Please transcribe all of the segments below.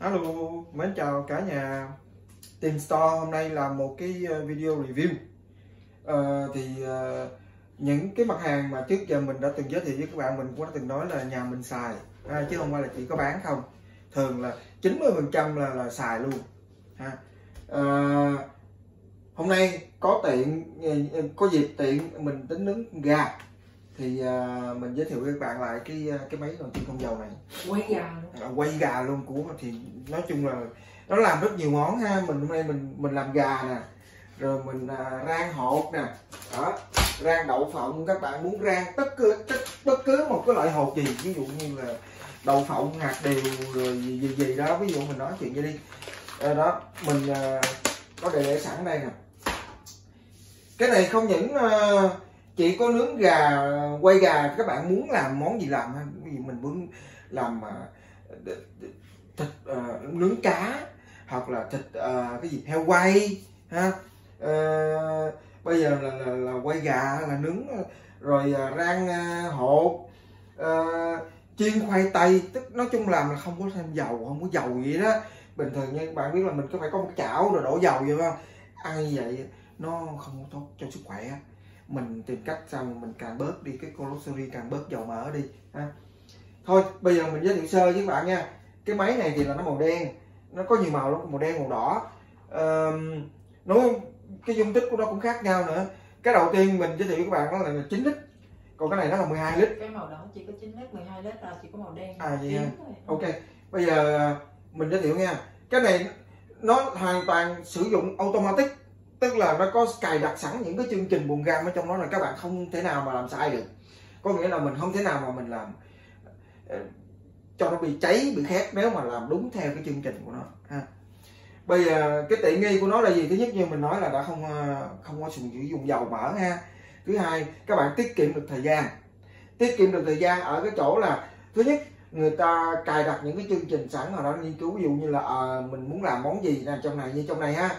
Alo, mến chào cả nhà. Team Store hôm nay là một cái ờ, video review. À, Thì à, những cái mặt hàng mà trước giờ mình đã từng giới thiệu với các bạn Mình cũng đã từng nói là nhà mình xài à, Chứ không phải là chỉ có bán không. Thường là 90% là, là xài luôn ha. À, Hôm nay có tiện, có dịp tiện mình tính nướng gà thì ờ, mình giới thiệu với các bạn lại cái ờ, cái máy nồi chiên không dầu này. Quay gà luôn. À, quay gà luôn của thì nói chung là nó làm rất nhiều món ha. Mình hôm nay mình mình làm gà nè rồi mình à, rang hột nè. Đó rang đậu phộng các bạn muốn rang tất cứ tất, bất cứ một cái loại hột gì ví dụ như là đậu phộng hạt điều rồi gì gì, gì đó ví dụ mình nói chuyện vậy đi. Ờ, đó mình à, có để, để sẵn đây nè. Cái này không những à, chỉ có nướng gà quay gà các bạn muốn làm món gì làm ha? Ví mình muốn làm à, thịt uh, nướng cá hoặc là thịt uh, cái gì heo quay ha? Uh, bây giờ là, là, là quay gà là nướng à, rồi uh, rang uh, hột uh, chiên khoai tây. Tức nói chung làm là không có thêm dầu không có dầu gì đó bình thường nha bạn biết là mình có phải có một chảo rồi đổ dầu vậy không? Ăn như vậy nó không có tốt cho sức khỏe mình tìm cách sao mình càng bớt đi cái cholesterol càng bớt dầu mỡ đi ha. Thôi bây giờ mình giới thiệu sơ với các bạn nha. Cái máy này thì là nó màu đen nó có nhiều màu lắm màu đen màu đỏ. Ờm, nó cái dung tích của nó cũng khác nhau nữa. Cái đầu tiên mình giới thiệu với các bạn đó là 9 lít còn cái này nó là 12 lít. Cái màu đỏ chỉ có 9 lít 12 lít là chỉ có màu đen. À, vậy thôi. ok bây giờ mình giới thiệu nha. Cái này nó hoàn toàn sử dụng automatic tức là nó có cài đặt sẵn những cái chương trình buồn gam ở trong đó là các bạn không thể nào mà làm sai được. Có nghĩa là mình không thể nào mà mình làm ờ, cho nó bị cháy bị khét nếu mà làm đúng theo cái chương trình của nó ha. Bây giờ cái tiện nghi của nó là gì? Thứ nhất như mình nói là đã không ờ, không có sử dụng dầu mỡ ha. Thứ hai các bạn tiết kiệm được thời gian. Tiết kiệm được thời gian ở cái chỗ là thứ nhất người ta cài đặt những cái chương trình sẵn rồi đó nghiên cứu ví dụ như là à, mình muốn làm món gì làm trong này như trong này ha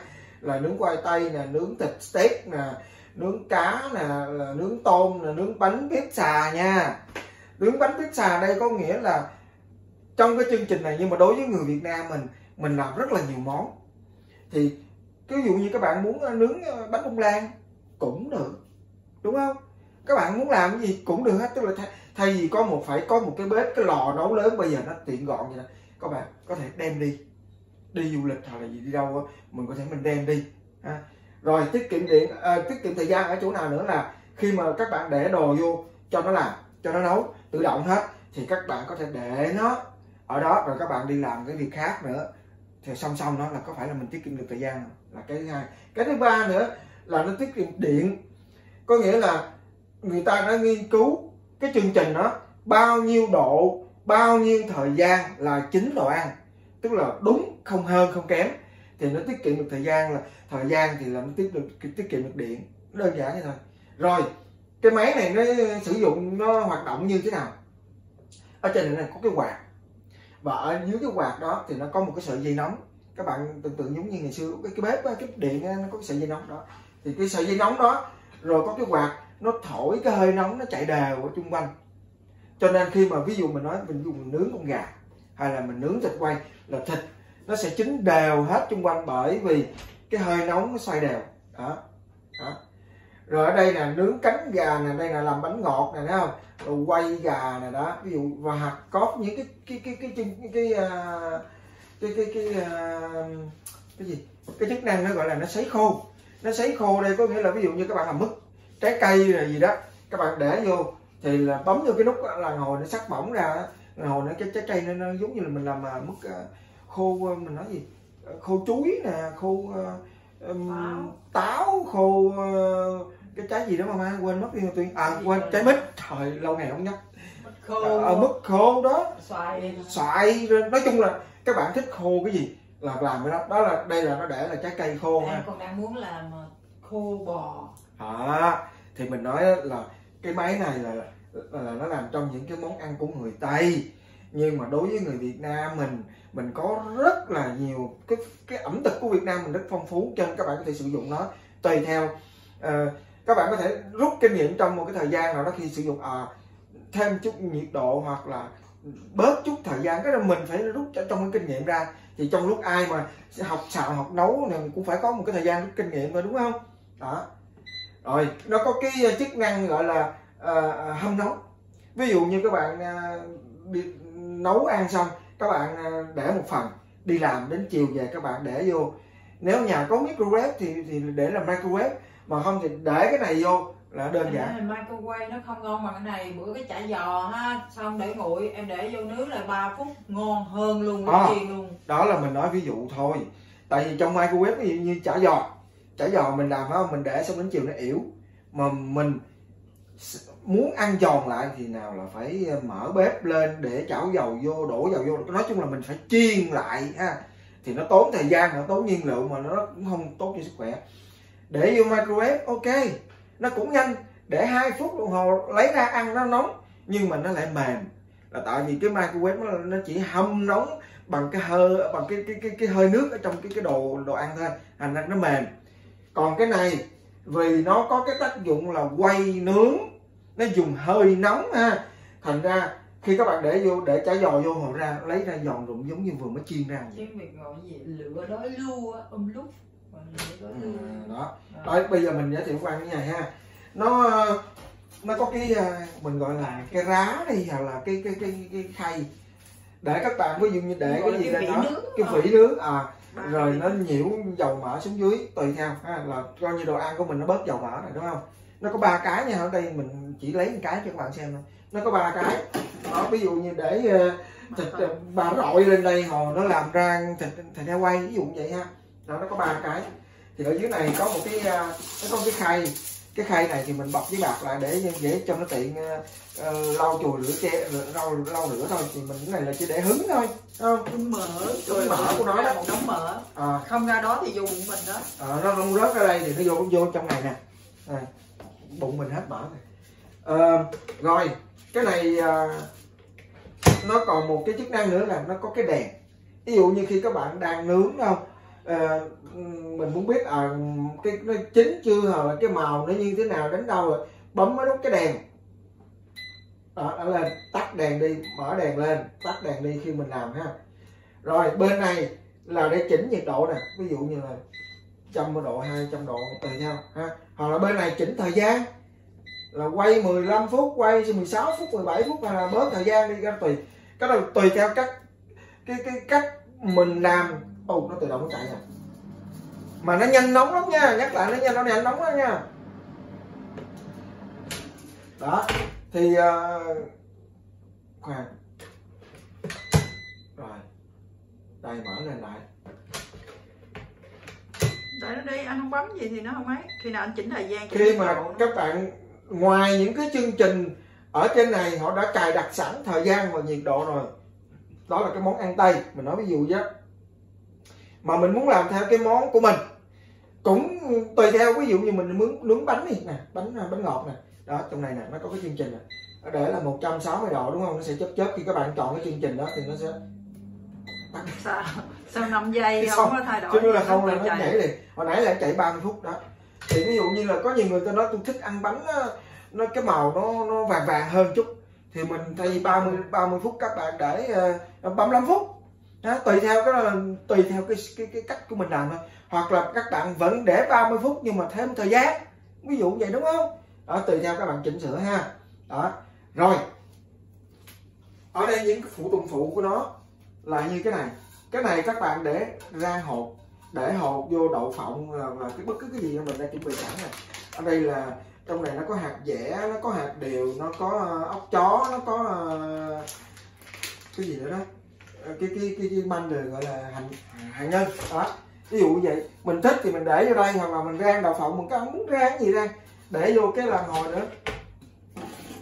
là nướng khoai tây nè nướng thịt steak nè nướng cá nè là nướng tôm nè nướng bánh pizza nha. Nướng bánh pizza đây có nghĩa là trong cái chương trình này nhưng mà đối với người Việt Nam mình mình làm rất là nhiều món. Thì ví dụ như các bạn muốn ờ, nướng ờ, bánh bông lan cũng được đúng không? Các bạn muốn làm cái gì cũng được hết tức là thay, thay vì có một phải có một cái bếp cái lò nấu lớn bây giờ nó tiện gọn vậy đó các bạn có thể đem đi đi du lịch hoặc là gì đi đâu á, mình có thể mình đem đi ha. rồi tiết kiệm điện à, tiết kiệm thời gian ở chỗ nào nữa là khi mà các bạn để đồ vô cho nó làm cho nó nấu tự động hết thì các bạn có thể để nó ở đó rồi các bạn đi làm cái việc khác nữa thì song song đó là có phải là mình tiết kiệm được thời gian không? là cái thứ hai cái thứ ba nữa là nó tiết kiệm điện có nghĩa là người ta đã nghiên cứu cái chương trình đó bao nhiêu độ bao nhiêu thời gian là chín đồ ăn tức là đúng không hơn không kém. Thì nó tiết kiệm được thời gian là thời gian thì là nó tiết được tiết kiệm được điện. Đơn giản như thôi. Rồi cái máy này nó sử dụng nó hoạt động như thế nào? Ở trên này có cái quạt. Và ở dưới cái quạt đó thì nó có một cái sợi dây nóng. Các bạn tưởng tượng giống như ngày xưa cái cái bếp đó, cái điện nó có cái sợi dây nóng đó. Thì cái sợi dây nóng đó rồi có cái quạt nó thổi cái hơi nóng nó chạy đều ở chung quanh. Cho nên khi mà ví dụ mình nói mình dùng mình nướng con gà hay là mình nướng thịt quay là thịt nó sẽ chín đều hết xung quanh bởi vì cái hơi nóng nó xoay đều. Đó. Đó. Rồi ở đây là nướng cánh gà nè đây là làm bánh ngọt nè thấy không? Rồi quay gà nè đó. Ví dụ và hạt có những cái cái cái cái à, cái cái cái cái cái cái, cái gì? Cái chức năng nó gọi là nó sấy khô. Nó sấy khô đây có nghĩa là ví dụ như các bạn làm mứt trái cây là gì đó các bạn để vô thì là bấm vô cái nút là ngồi nó sắc mỏng ra hồi nó cái trái cây nó, nó giống như là mình làm à, mứt à, khô à, mình nói gì? À, khô chuối nè khô à, ừm, Táo. khô à, cái trái gì đó mà má quên mất đi tuyên. À quên trái mít. Trời lâu ngày không nhắc. Khô. À, mứt khô đó. Xoài. Xoài rồi nói chung là các bạn thích khô cái gì là làm cái đó. Đó là đây là nó để là trái cây khô ha. Còn đang muốn làm khô bò. Đó thì mình nói là cái máy này là, là, nó làm trong những cái món ăn của người tây. Nhưng mà đối với người việt nam mình mình có rất là nhiều cái cái ẩm thực của việt nam mình rất phong phú cho nên các bạn có thể sử dụng nó tùy theo. Uh, các bạn có thể rút kinh nghiệm trong một cái thời gian nào đó khi sử dụng à, thêm chút nhiệt độ hoặc là bớt chút thời gian. Cái là mình phải rút trong cái kinh nghiệm ra. Thì trong lúc ai mà học xào học nấu thì cũng phải có một cái thời gian rút kinh nghiệm rồi đúng không? Đó. Rồi nó có cái ờ, chức năng gọi là uh, hâm nóng ví dụ như các bạn uh, đi nấu ăn xong các bạn để một phần đi làm đến chiều về các bạn để vô. Nếu nhà có microwave thì thì để làm microwave mà không thì để cái này vô là đơn giản. microwave nó không ngon bằng cái này. Bữa cái chả giò ha xong để nguội em để vô nướng là 3 phút ngon hơn luôn à, luôn. đó là mình nói ví dụ thôi. Tại vì trong microwave ví dụ như chả giò chả giò mình làm không? Mình để xong đến chiều nó yếu. Mà mình muốn ăn giòn lại thì nào là phải ờ, mở bếp lên để chảo dầu vô đổ dầu vô. Nói chung là mình phải chiên lại ha. Thì nó tốn thời gian nó tốn nhiên liệu mà nó cũng không tốt cho sức khỏe. Để vô microwave ok. Nó cũng nhanh để hai phút đồng hồ lấy ra ăn nó nóng nhưng mà nó lại mềm. Là tại vì cái microwave nó, nó chỉ hâm nóng bằng cái hơi bằng cái cái cái, cái hơi nước ở trong cái cái đồ đồ ăn thôi thành ra nó mềm. Còn cái này vì nó có cái tác dụng là quay nướng nó dùng hơi nóng ha. Thành ra khi các bạn để vô để chả giò vô hồi ra lấy ra giòn rụng giống như vừa mới chiên ra. Tiếng việt gọi gì? Lửa đói lưu á um lúc ừ, đó. Đấy bây giờ mình giới thiệu quan cái này ha. Nó nó có cái à, mình gọi là cái rá đi hoặc là cái cái cái cái khay. Để các bạn ví dụ như để cái gì lên đó cái vỉ nướng à. Rồi nó nhiễu dầu mỡ xuống dưới tùy theo ha, là coi như đồ ăn của mình nó bớt dầu mỡ này đúng không nó có ba cái nha ở đây mình chỉ lấy một cái cho các bạn xem thôi. Nó có ba cái. Đó ví dụ như để ờ, thịt ờ, bà rọi lên đây hồi nó làm ra thịt thịt heo quay ví dụ như vậy ha. Đó nó có ba cái. Thì ở dưới này có một cái ờ, nó có cái khay. Cái khay này thì mình bọc với bạc lại để dễ cho nó tiện uh, lau chùi rửa che lau lau rửa thôi. Thì mình cái này là chỉ để hứng thôi không? Hứng mỡ hứng mỡ của nó đó. một đống mỡ à. không ra đó thì vô bụng mình đó. À, nó không rớt ra đây thì nó vô vô trong này nè. À, bụng mình hết mỡ này à, rồi cái này à, nó còn một cái chức năng nữa là nó có cái đèn. Ví dụ như khi các bạn đang nướng không? À, mình muốn biết à, cái nó chín chưa hoặc là cái màu nó như thế nào đến đâu rồi bấm mới nút cái đèn. Đó, đó lên tắt đèn đi mở đèn lên tắt đèn đi khi mình làm ha. Rồi bên này là để chỉnh nhiệt độ nè. Ví dụ như là 100 độ 200 độ tùy theo ha. Hoặc là bên này chỉnh thời gian là quay 15 phút quay 16 phút 17 phút hay là bớt thời gian đi ra tùy. Cái đó tùy theo cách cái cái cách mình làm. Ồ nó tự động nó chạy nè. Mà nó nhanh nóng lắm nha nhắc lại nó nhanh nó nhanh nóng lắm nha. Đó thì uh, khoan. Rồi đây mở lên lại để nó đi anh không bấm gì thì nó không ấy. Khi nào anh chỉnh thời gian khi mà các bạn ngoài những cái chương trình ở trên này họ đã cài đặt sẵn thời gian và nhiệt độ rồi. Đó là cái món ăn tây mình nói ví dụ chứ mà mình muốn làm theo cái món của mình. Cũng tùy theo ví dụ như mình muốn nướng bánh đi nè bánh bánh ngọt nè. Đó trong này nè nó có cái chương trình nè. Để là 160 độ đúng không? Nó sẽ chớp chớp khi các bạn chọn cái chương trình đó thì nó sẽ sao sao 5 giây không, không có thay đổi chứ là không là nó nhảy liền. Hồi nãy là chạy 30 phút đó. Thì ví dụ như là có nhiều người ta nói tôi thích ăn bánh nó cái màu nó nó vàng vàng hơn chút. Thì mình thay vì 30 30 phút các bạn để uh, ờ, 35 phút. Đó, tùy theo cái tùy theo cái, cái cái cách của mình làm thôi. Hoặc là các bạn vẫn để 30 phút nhưng mà thêm thời gian. Ví dụ vậy đúng không? Đó tùy theo các bạn chỉnh sửa ha. Đó. Rồi. Ở đây những cái phụ tùng phụ của nó là như cái này cái này các bạn để ra hột để hột vô đậu phộng ờ, và cái bất cứ cái gì mình đã chuẩn bị sẵn này ở đây là trong này nó có hạt dẻ nó có hạt điều nó có ờ, ốc chó nó có uh, cái gì nữa đó. Cái cái cái, cái manh rồi gọi là hành hành nhân. Đó ví dụ như vậy. Mình thích thì mình để vô đây hoặc là mình rang đậu phộng mình có muốn rang gì ra để vô cái là ngồi nữa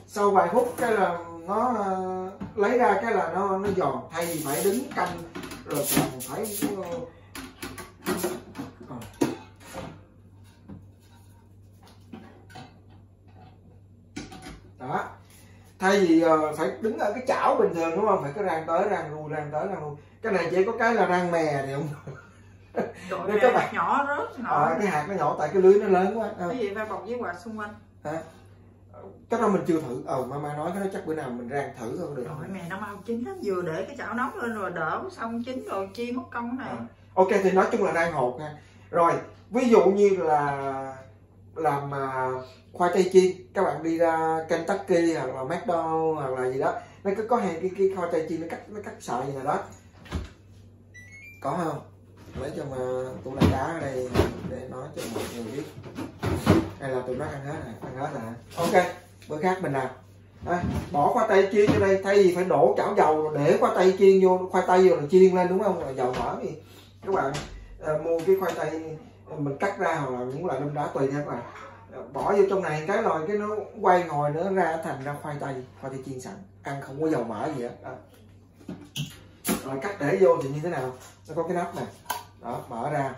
sau vài phút cái là nó uh, lấy ra cái là nó nó giòn. Thay vì phải đứng canh rồi còn phải uh, đó. Thay vì uh, phải đứng ở cái chảo bình thường đúng không? Phải cứ rang tới rang lui rang tới rang lui. Cái này chỉ có cái là rang mè thì không nên các bạn. nhỏ rớt nhỏ à, cái hạt nó nhỏ tại cái lưới nó lớn quá. Cái gì? Phải bọc với quạt xung quanh. Hả cái đó mình chưa thử. Ờ mama nói cái đó chắc bữa nào mình rang thử không được. Rồi mẹ nó mau chín lắm vừa để cái chảo nóng lên rồi đỡ xong chín rồi chi mất công này. À. ok thì nói chung là đang hột nha. Rồi ví dụ như là làm à, khoai tây chiên các bạn đi ra Kentucky hoặc là McDonald's hoặc là gì đó nó cứ có hàng cái, cái khoai tây chiên nó cắt nó cắt sợi gì nào đó. Có không? Lấy cho mà tủ lạnh đá ở đây để nói cho mọi người biết đây là tụi nó ăn hết này ăn hết à ok bữa khác mình làm. À, bỏ khoai tây chiên vô đây thay vì phải đổ chảo dầu rồi để khoai tây chiên vô khoai tây vô rồi chiên lên đúng không? Là dầu mỡ thì các bạn à, mua cái khoai tây mình cắt ra hoặc là những loại đâm đá tùy theo các bạn. Ờ, bỏ vô trong này cái rồi cái nó quay ngồi nữa ra thành ra khoai tây khoai tây chiên sẵn. Ăn không có dầu mỡ gì hết. Đó. rồi cắt để vô thì như thế nào? Nó có cái nắp này. Đó mở ra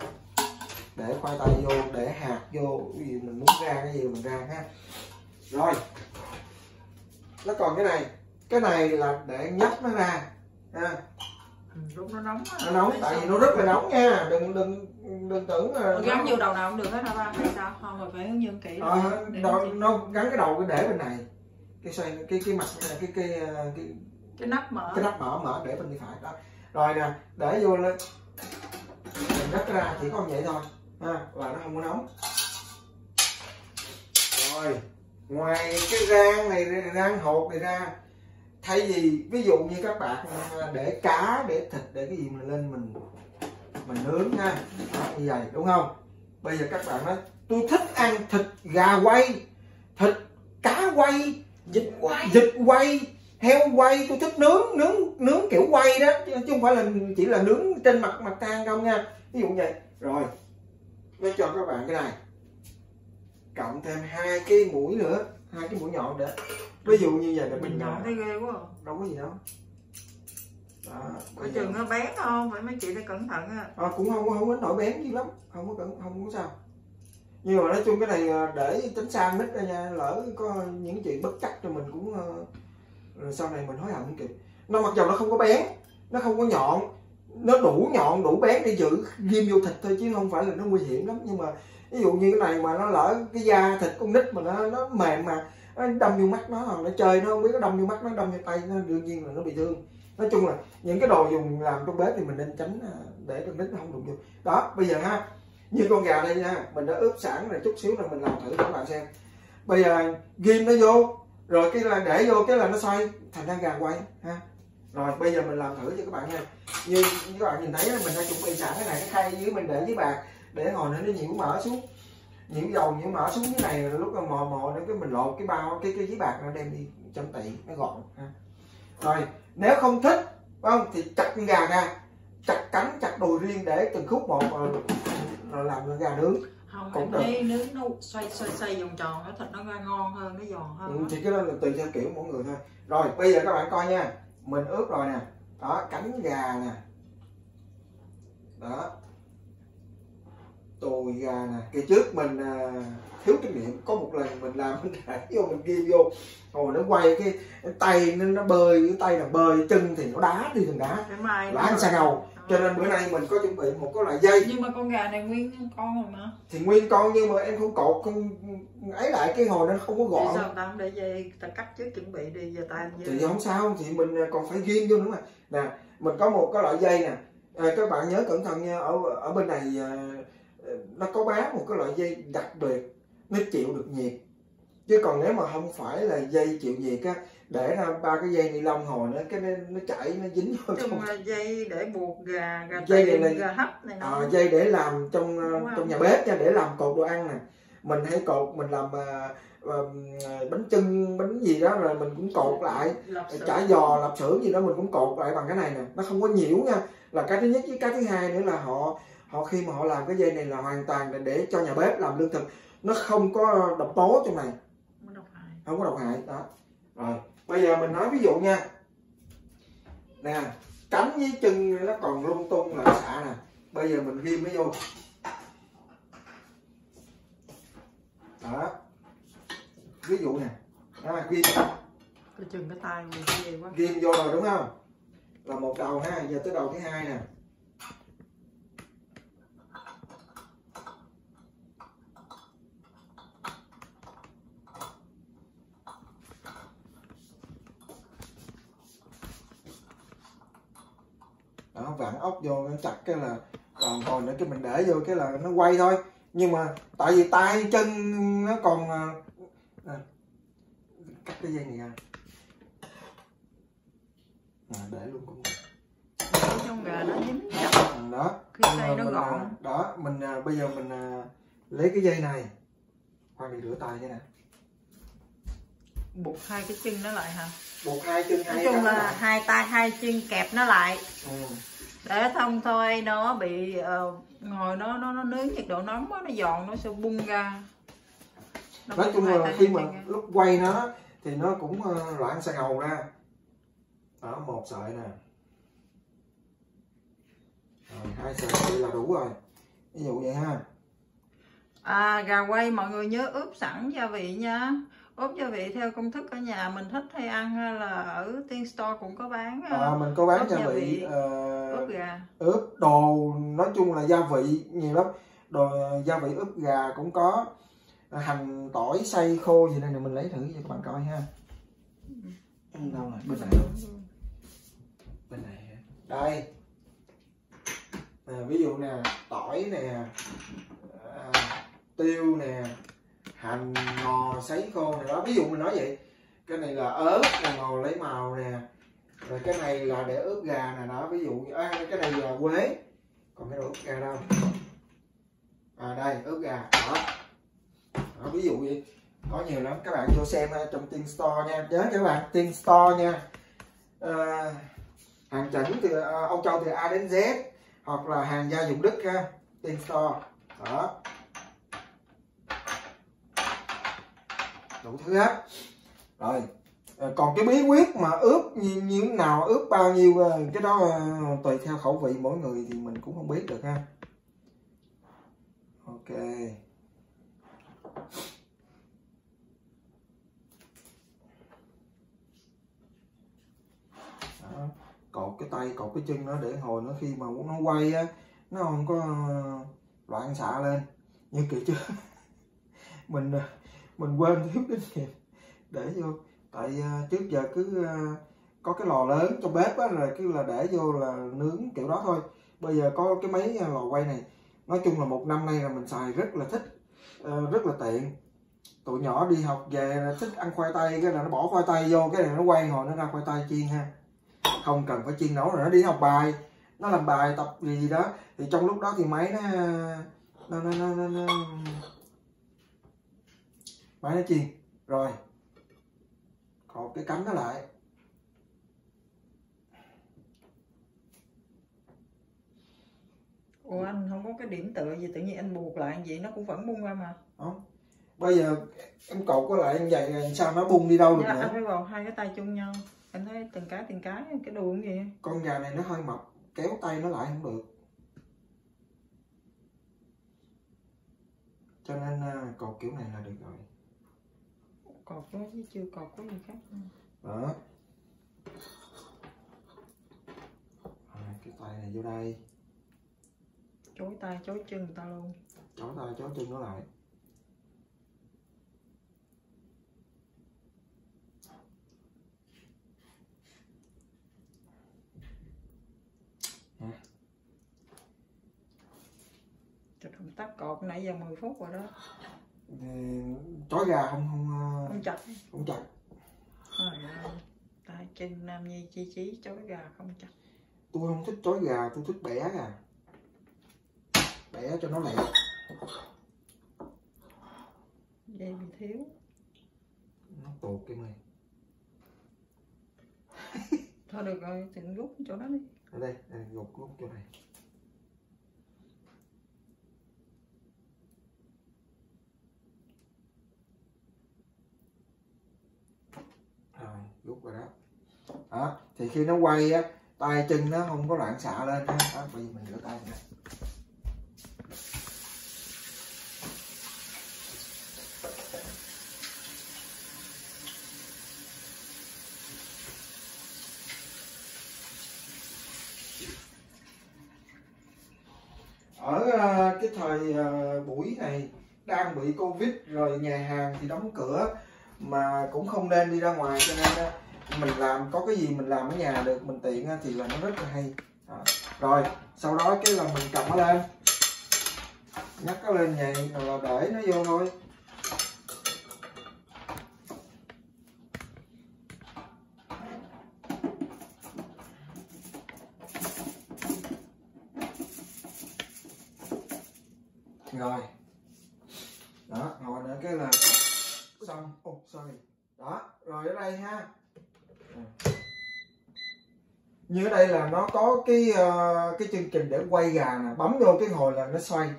để khoai tây vô để hạt vô cái gì mình muốn ra cái gì mình ra ha. Rồi nó còn cái này. Cái này là để nhấp nó ra ha. Lúc nó nóng á. nó nóng tại vì nó rất là nóng nha. Đừng đừng đừng tưởng là gắn vô đầu nào cũng được hết hả ba? Hay sao? Không mà phải hướng dẫn kỹ Ờ, để nó, gắn cái đầu cái để bên này. Cái xoay cái cái mặt này, cái cái ờ, cái cái nắp mở. cái nắp mở mở để bên phải. Đó. Rồi nè để vô lên. Mình nhấc ra chỉ có vậy thôi ha và nó không có nóng. Rồi ngoài cái rang này rang hột này ra thay vì ví dụ như các bạn à, để cá để thịt để cái gì mà lên mình mình nướng ha. Đó, như vậy đúng không? Bây giờ các bạn nói tôi thích ăn thịt gà quay thịt cá quay vịt quay vịt quay heo quay tôi thích nướng nướng nướng kiểu quay đó. Chứ chứ không phải là chỉ là nướng trên mặt mặt than không nha. Ví dụ vậy. Rồi tôi cho các bạn cái này. Cộng thêm hai cái mũi nữa. Hai cái mũi nhọn để ví dụ như vậy là mình nhọn thấy ghê quá. À. đâu có gì đâu. Đó giờ- chừng nó bén không? Phải mấy chị phải cẩn thận á. À, cũng không không có nổi bén gì lắm. Không có cẩn không có sao. Nhưng mà nói chung cái này à, để tránh xa mít ra nha. Lỡ có những chuyện bất chắc cho mình cũng rồi sau này mình hối hận kịp nó mặc dù nó không có bén nó không có nhọn nó đủ nhọn, đủ bén để giữ ghim vô thịt thôi chứ không phải là nó nguy hiểm lắm. Nhưng mà ví dụ như cái này mà nó lỡ cái da thịt con nít mà nó nó mềm mà, nó đâm vô mắt nó, hoặc nó chơi nó, không biết nó đâm vô mắt nó, đâm vô tay nó, đương nhiên là nó bị thương. Nói chung là những cái đồ dùng làm trong bếp thì mình nên tránh à, để con nít nó không đụng vô. Đó, bây giờ ha, như con gà đây nha, mình đã ướp sẵn rồi, chút xíu rồi mình làm thử cho các bạn xem. Bây giờ ghim nó vô, rồi cái là để vô, cái là nó xoay, thành ra gà quay, ha rồi bây giờ mình làm thử cho các bạn nha. Như, như các bạn nhìn thấy mình đã chuẩn bị sẵn cái này cái khay dưới mình để dưới bàn để hồi nữa nó nhiễu mỡ xuống. Nhiễu dầu nhiễu mỡ xuống cái này lúc mà mò mò nó cái mình lột cái bao cái cái dưới bạc nó đem đi chấm tị nó gọn ha. Rồi nếu không thích phải không? Thì chặt con gà ra chặt cánh chặt đùi riêng để từng khúc một rồi, rồi làm con gà nướng. Không Cũng được. nướng nó xoay xoay xoay vòng tròn nó thịt nó ra ngon hơn nó giòn ừ, hơn á. thì cái đó là tùy theo kiểu mỗi người thôi. Rồi bây giờ các bạn coi nha mình ướp rồi nè. Đó cánh gà nè. Đó. Tồi gà nè. Kỳ trước mình à, thiếu kinh nghiệm. Có một lần mình làm mình để vô mình ghi vô. Rồi nó quay cái, cái tay nó, nó bơi cái tay là bơi chân thì nó đá đi thành đá. Cái là ăn xa ngầu cho nên bữa nay mình có chuẩn bị một cái loại dây. Nhưng mà con gà này nguyên con rồi mà. Thì nguyên con nhưng mà em không cột không ấy lại cái hồi nó không có gọn. Sao ta không để dây ta cắt trước chuẩn bị đi giờ ta ăn thì không sao thì mình còn phải ghim vô nữa mà. Nè mình có một cái loại dây nè. À, các bạn nhớ cẩn thận nha ở ở bên này à, nó có bán một cái loại dây đặc biệt nó chịu được nhiệt. Chứ còn nếu mà không phải là dây chịu nhiệt á để ra ba cái dây ni lông hồi nó cái nó, nó chảy nó dính vào trong dây để buộc gà gà Dây này là- gà hấp này à, dây để làm trong ờ, Đúng trong không? nhà bếp nha để làm cột đồ ăn nè. Mình hay cột mình làm à, à, bánh chưng bánh gì đó rồi mình cũng cột lại. chả giò lạp xưởng gì đó mình cũng cột lại bằng cái này nè. Nó không có nhiễu nha. Là cái thứ nhất với cái thứ hai nữa là họ họ khi mà họ làm cái dây này là hoàn toàn là để cho nhà bếp làm lương thực. Nó không có độc tố trong này. Không có độc hại đó. Rồi bây giờ mình nói ví dụ nha. Nè cánh với chân nó còn lung tung là xạ nè. Bây giờ mình ghim nó vô. Đó. Ví dụ nè. Đó, ghim. Coi chừng cái tay mình cái gì quá. Ghim vô rồi đúng không? Là một đầu ha giờ tới đầu thứ hai nè ốc vô nó chặt cái là còn còn nữa cái mình để vô cái là nó quay thôi. Nhưng mà tại vì tay chân nó còn à, à, cắt cái dây này ra. À, để luôn cũng được. Trong gà nó dính chặt. à, đó mà tay nó à, gọn. đó mình à, bây giờ mình à, lấy cái dây này khoan đi rửa tay thế nè buộc hai cái chân nó lại hả? Buộc hai chân nói hai chung là lại. hai tay hai chân kẹp nó lại. Ừ. để thông thôi nó bị ờ, ngồi nó nó nó nướng nhiệt độ nóng quá nó giòn nó sẽ bung ra. Nó nói chung là khi mà ra. lúc quay nó thì nó cũng ờ, loạn xà ngầu ra. Đó một sợi nè. Rồi hai sợi là đủ rồi. Ví dụ vậy ha. À gà quay mọi người nhớ ướp sẵn gia vị nha ướp gia vị theo công thức ở nhà mình thích hay ăn hay là ở tiên store cũng có bán à, mình có bán gia gia vị vị. ờ, ướp gà. ướp đồ nói chung là gia vị nhiều lắm. Đồ gia vị ướp gà cũng có. Hành tỏi xay khô gì đây nè mình lấy thử cho các bạn coi ha. Ừ, đâu rồi? Bên này. Bên này đây. À, ví dụ nè tỏi nè à, tiêu nè hành ngò sấy khô này đó. Ví dụ mình nói vậy cái này là ớt là ngò lấy màu nè rồi cái này là để ướp gà nè đó ví dụ à, cái này là quế. Còn cái đồ ướp gà đâu? À đây ướp gà đó, đó ví dụ vậy. Có nhiều lắm. Các bạn vô xem à, trong Tiên Store nha. Nhớ các bạn Tiên Store nha. À, hàng chỉnh từ à, Âu Châu từ A đến Z hoặc là hàng gia dụng Đức ha. Tiên Store đó. Đủ thứ hết. Rồi ờ, còn cái bí quyết mà ướp như, như thế nào ướp bao nhiêu ờ, cái đó ờ, tùy theo khẩu vị mỗi người thì mình cũng không biết được ha. Ok. Đó. cột cái tay cột cái chân nó để hồi nó khi mà nó quay á nó không có loạn xạ lên. Như kiểu chứ mình mình quên thiếu kinh nghiệm để vô tại à, trước giờ cứ à, có cái lò lớn trong bếp á là cứ là để vô là nướng kiểu đó thôi. Bây giờ có cái máy à, lò quay này nói chung là một năm nay là mình xài rất là thích ờ, rất là tiện. Tụi nhỏ đi học về là thích ăn khoai tây cái là nó bỏ khoai tây vô cái này nó quay hồi nó ra khoai tây chiên ha. Không cần phải chiên nấu rồi nó đi học bài nó làm bài tập gì đó. Thì trong lúc đó thì máy nó nó nó nó, nó, nó máy nó chiên rồi. Còn cái cánh nó lại. Ủa anh không có cái điểm tựa gì tự nhiên anh buộc lại vậy nó cũng vẫn bung ra mà. Bây giờ em cột có lại em vậy rồi sao nó bung đi đâu được dạ, nữa. anh phải vào hai cái tay chung nhau. Anh thấy từng cái từng cái cái đường gì con gà này nó hơi mập kéo tay nó lại không được. Cho nên à, cột kiểu này là được rồi cột đó chứ chưa cột có gì khác. Đó. Rồi, cái tay này vô đây. Chối tay chối chân người ta luôn. Chó tay chó chân nó lại. Trời, động tác cột nãy giờ 10 phút rồi đó thì chó gà không không à, không chặt. không chặt. Ơi, tay chân nam nhi chi chí chối gà không chặt. Tôi không thích chó gà tôi thích bẻ gà bẻ cho nó lẹ. Dây bị thiếu. Nó tuột cái này thôi được rồi thì rút chỗ đó đi. Ở đây, đây gục gục chỗ này rồi rút rồi đó đó, thì khi nó quay á, tay chân nó không có loạn xạ lên đó. đó, bây giờ mình rửa tay nè ở ờ, cái thời ờ, buổi này đang bị covid rồi, nhà hàng thì đóng cửa mà cũng không nên đi ra ngoài cho nên mình làm, có cái gì mình làm ở nhà được, mình tiện thì là nó rất là hay. Đó. rồi, sau đó cái là mình cầm nó lên. Nhắc nó lên vậy, rồi là để nó vô thôi. Rồi. Đó ngồi nữa cái là xong. Oh sorry. Đó, rồi ở đây ha như ở đây là nó có cái uh, cái chương trình để quay gà nè bấm vô cái hồi là nó xoay.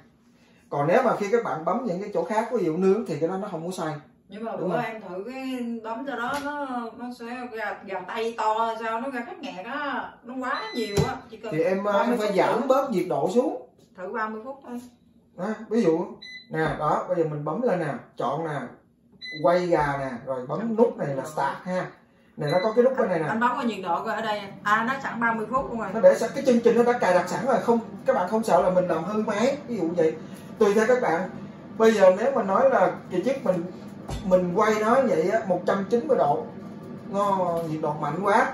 Còn nếu mà khi các bạn bấm những cái chỗ khác ví dụ nướng thì cái đó nó không có xoay. Nhưng mà Đúng bữa rồi. em thử cái bấm cho đó nó nó sẽ gà, gà tay to sao nó ra khắc nghẹt á nó quá nhiều á chỉ cần thì em 30 em phải giảm nữa. bớt nhiệt độ xuống. Thử 30 phút thôi. Đó, ví dụ nè đó bây giờ mình bấm lên nè chọn nè quay gà nè rồi bấm nút này là start ha này nó có cái nút bên này nè. anh bấm cái nhiệt độ coi ở đây. À nó sẵn 30 phút luôn rồi. Nó để sẵn cái chương trình nó đã cài đặt sẵn rồi không các bạn không sợ là mình làm hư máy ví dụ vậy. Tùy theo các bạn. Bây giờ nếu mà nói là kỳ trước mình mình quay nó vậy á 190 độ nó nhiệt độ mạnh quá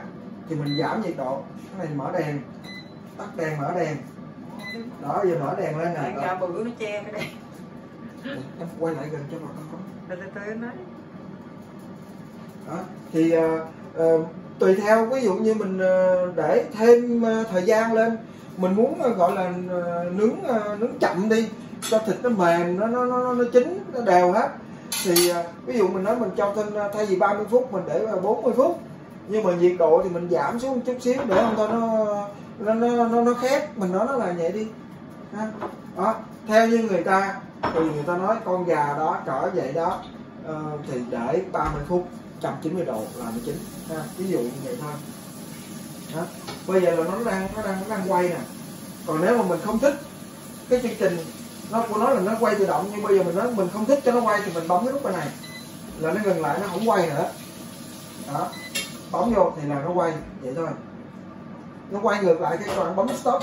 thì mình giảm nhiệt độ. Cái này mở đèn. Tắt đèn mở đèn. Đó giờ mở đèn lên nè. Bự nó che cái em quay lại gần cho bà con từ từ nói đó thì ờ, ờ, tùy theo ví dụ như mình ờ, để thêm ờ, thời gian lên mình muốn ờ, gọi là nướng nướng chậm đi cho thịt nó mềm nó nó nó, nó chín nó đều hết. Thì ví dụ mình nói mình cho thêm thay vì 30 phút mình để vào 40 phút. Nhưng mà nhiệt độ thì mình giảm xuống một chút xíu để không thôi nó nó nó nó, nó khét. Mình nói nó là vậy đi. Ha. đó. Theo như người ta thì người ta nói con gà đó cỡ vậy đó thì để 30 phút. 190 độ là nó chín. Ha, ví dụ như vậy thôi. Đó. bây giờ là nó đang nó đang nó đang quay nè. Còn nếu mà mình không thích cái chương trình nó của nó là nó quay tự động, nhưng bây giờ mình nói mình không thích cho nó quay thì mình bấm cái nút bên này. Là nó ngừng lại, nó không quay nữa. Đó. Bấm vô thì là nó quay, vậy thôi. Nó quay ngược lại cái còn bấm stop.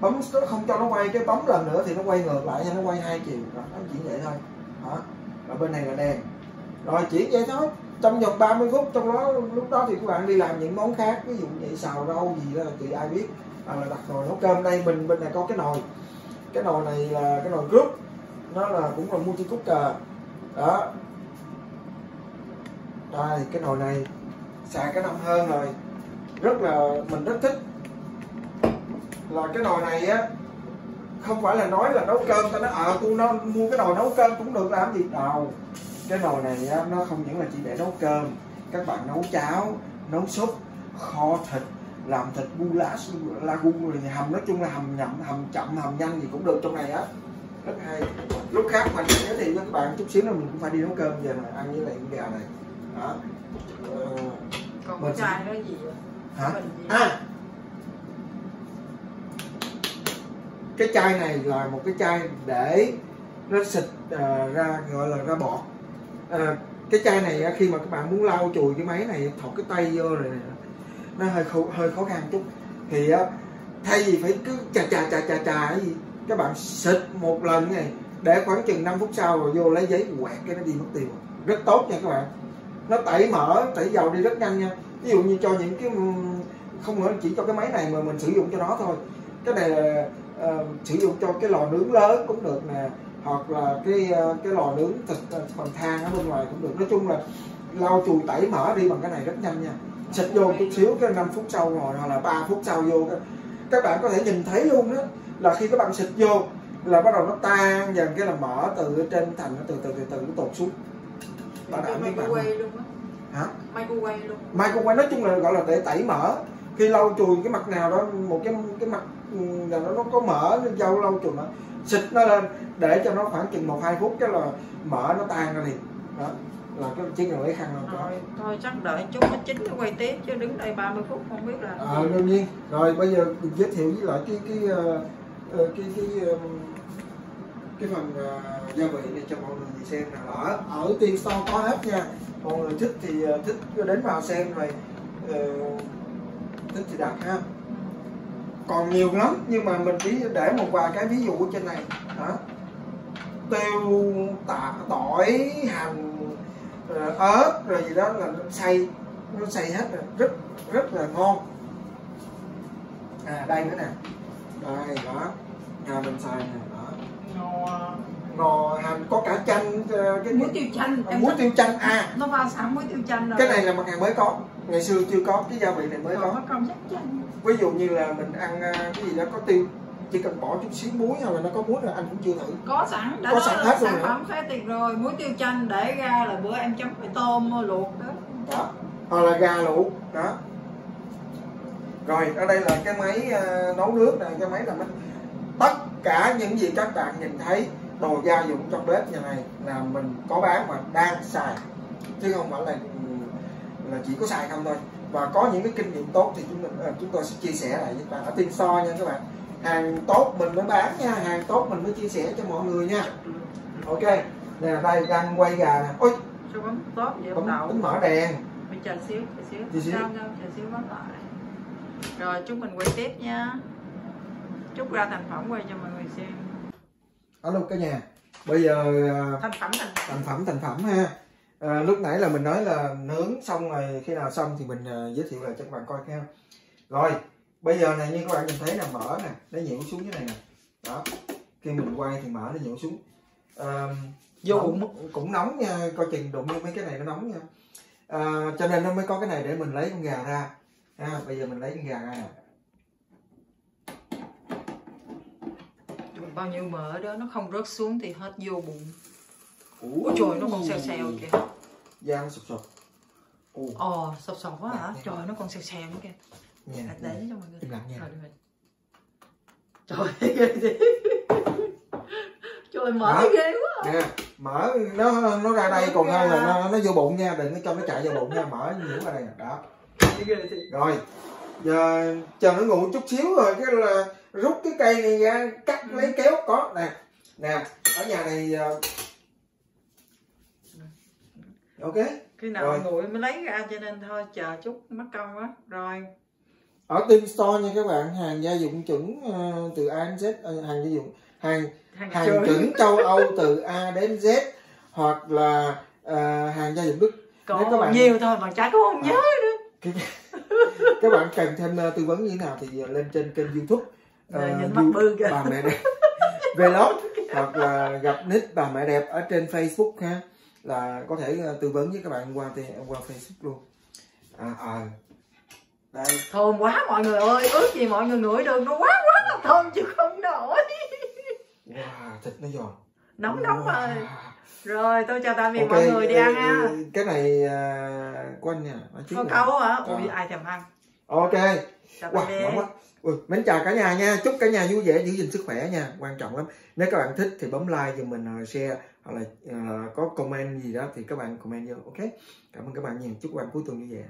Bấm stop không cho nó quay cái bấm lần nữa thì nó quay ngược lại cho nó quay hai chiều. Đó, nó chỉ vậy thôi. Đó. Ở bên này là đèn. Rồi chỉ vậy thôi trong vòng 30 phút, trong đó, lúc đó thì các bạn đi làm những món khác, ví dụ như xào rau gì đó là tùy ai biết. Hoặc là đặt nồi nấu cơm. Đây mình bên này có cái nồi. Cái nồi này là cái nồi group. Nó là cũng là multi cooker đó. Đây, cái nồi này. Xài cái năm hơn rồi. Rất là, mình rất thích. Là cái nồi này á, không phải là nói là nấu cơm à, ta nói ờ tôi nó mua cái nồi nấu cơm cũng được, làm gì? Đâu cái nồi này á, nó không những là chỉ để nấu cơm. Các bạn nấu cháo nấu súp kho thịt làm thịt bu lá lagu rồi hầm nói chung là hầm nhậm hầm chậm hầm nhanh gì cũng được trong này á. Rất hay. Lúc khác mình giới thiệu với các bạn chút xíu nữa mình cũng phải đi nấu cơm giờ mà ăn với lại con gà này. Đó. Ờ, còn Mình gì vậy? hả? À! Cái chai này là một cái chai để nó xịt à, ra gọi là ra bọt à, cái chai này khi mà các bạn muốn lau chùi cái máy này thọc cái tay vô rồi này, nó hơi khó, hơi khó khăn chút. Thì thay vì phải cứ chà chà chà chà chà gì các bạn xịt một lần này để khoảng chừng 5 phút sau rồi vô lấy giấy quẹt cái nó đi mất tiêu. Rất tốt nha các bạn. Nó tẩy mỡ tẩy dầu đi rất nhanh nha. Ví dụ như cho những cái ừ, không nữa chỉ cho cái máy này mà mình sử dụng cho nó thôi. Cái này là ờ, sử dụng cho cái lò nướng lớn cũng được nè hoặc là cái ờ, cái lò nướng thịt ờ, bằng than ở bên ngoài cũng được. Nói chung là lau chùi tẩy mỡ đi bằng cái này rất nhanh nha. Xịt vô chút xíu cái 5 phút sau rồi hoặc là 3 phút sau vô cái- các bạn có thể nhìn thấy luôn đó là khi các bạn xịt vô là bắt đầu nó tan dần cái là mỡ từ trên thành nó từ từ từ từ nó tụt xuống. Bảo đảm với bạn luôn á. Hả? Microwave luôn. Microwave nói chung là gọi là để tẩy mỡ. Khi lau chùi cái mặt nào đó một cái cái mặt ừ, nào đó nó có mỡ nó dâu lau chùi nó xịt nó lên để cho nó khoảng chừng một hai phút cái là mỡ nó tan ra liền. Đó là cái chỉ cần lấy khăn là có rồi thôi chắc đợi chút nó chín nó quay tiếp chứ đứng đây 30 phút không biết là ờ đương nhiên. Rồi bây giờ mình giới thiệu với lại cái cái ờ, ờ, cái cái ờ, cái phần ờ, gia vị này cho mọi người xem nào. Ở ở tiên store có hết nha. Mọi người thích thì thích đến vào xem rồi ờ, thích thì đặt ha còn nhiều lắm nhưng mà mình chỉ để một vài cái ví dụ ở trên này. Đó. Tiêu tạ tỏi hành ờ, ớt rồi gì đó là nó xay nó xay hết rồi. Rất rất là ngon. À đây nữa nè. Đây đó. À, mình xài nè đó. Ngò. Ngò hành có cả chanh ờ, cái muối tiêu chanh em muối tiêu chanh à. Nó vào sẵn muối tiêu chanh rồi. Cái này là mặt hàng mới có. Ngày xưa chưa có cái gia vị này mới còn có. nó không chắc chanh ví dụ như là mình ăn à, cái gì đó có tiêu chỉ cần bỏ chút xíu muối hoặc là nó có muối rồi anh cũng chưa thử. Có sẵn đã Có sẵn hết luôn sản phẩm phế tiền rồi muối tiêu chanh để ra là bữa em chấm với tôm luộc đó. Đó hoặc là gà luộc đó. Rồi ở đây là cái máy à, nấu nước này cái máy làm tất cả những gì các bạn nhìn thấy đồ gia dụng trong bếp nhà này là mình có bán và đang xài. Chứ không phải là là chỉ có xài không thôi và có những cái kinh nghiệm tốt thì chúng mình ờ, chúng tôi sẽ chia sẻ lại với các bạn ở Team Store nha các bạn hàng tốt mình mới bán nha hàng tốt mình mới chia sẻ cho mọi người nha ok nè đây đang quay gà nè ôi sao bấm tốt vậy bấm, đậu bấm mở đèn Mình chờ xíu, chờ xíu. Chờ xíu. Chờ xíu bấm lại. Rồi chúng mình quay tiếp nha. Chúc ra thành phẩm quay cho mọi người xem. alo cả nhà bây giờ à, Thành phẩm thành phẩm. thành phẩm thành phẩm ha à, lúc nãy là mình nói là nướng xong rồi khi nào xong thì mình à, giới thiệu lại cho các bạn coi theo rồi bây giờ này như các bạn nhìn thấy là mở nè nó nhịu xuống cái này nè đó khi mình quay thì mở nó nhịu xuống à, Vô nóng- bụng. cũng nóng nha coi chừng đụng vô mấy cái này nó nóng nha à, cho nên nó mới có cái này để mình lấy con gà ra ha bây giờ mình lấy con gà ra nè Bao nhiêu mỡ đó nó không rớt xuống thì hết vô bụng. Ủa Ôi trời nó còn xèo xèo kìa. Da nó sụp sụp Ồ, Ồ, sọc sọc quá hả? Dạ. Trời nó còn xèo xèo nữa kìa. nha Để để cho mọi người. Im lặng nha. Rồi. Trời ghê gì? Trời mỡ Đó. ghê quá. nè mở nó nó ra đây còn hơn là nó nó vô bụng nha đừng có cho nó chạy vô bụng nha mở nhiễu ra đây nè đó rồi giờ chờ nó ngủ chút xíu rồi cái là rút cái cây này ra cắt lấy kéo có nè nè ở nhà này ờ, ok Khi nào Rồi. nguội mới lấy ra cho nên thôi chờ chút mất công quá. Rồi. ở Team Store nha các bạn hàng gia dụng chuẩn ờ, từ A đến Z ờ, hàng gia dụng hàng Hàng, hàng chuẩn. chuẩn châu Âu từ A đến Z hoặc là ờ, hàng gia dụng Đức Nếu các Có bạn- nhiều thôi mà chả có không nhớ nữa. các bạn cần thêm ờ, tư vấn như thế nào thì lên trên kênh youtube Rồi, nhìn mắt You- bự kìa. bà mẹ đẹp vlog hoặc là gặp nick bà mẹ đẹp ở trên facebook ha là có thể ờ, tư vấn với các bạn qua qua facebook luôn à, à. đây Thơm quá mọi người ơi, ước gì mọi người ngửi được nó quá quá là thơm chứ không nổi. wow thịt nó giòn Nóng nóng Wow. rồi. Rồi tôi chào tạm biệt Ok, mọi người đi ăn ờ, ha. ờ, cái này à, của anh nha nè. câu hả? Ờ. Ui ai thèm ăn. ok Chào wow, nóng quá Ui, mến chào cả nhà nha chúc cả nhà vui vẻ giữ gìn sức khỏe nha quan trọng lắm nếu các bạn thích thì bấm like giùm mình share hoặc là ờ, có comment gì đó thì các bạn comment vô ok? Cảm ơn các bạn nhiều. Chúc các bạn cuối tuần vui vẻ.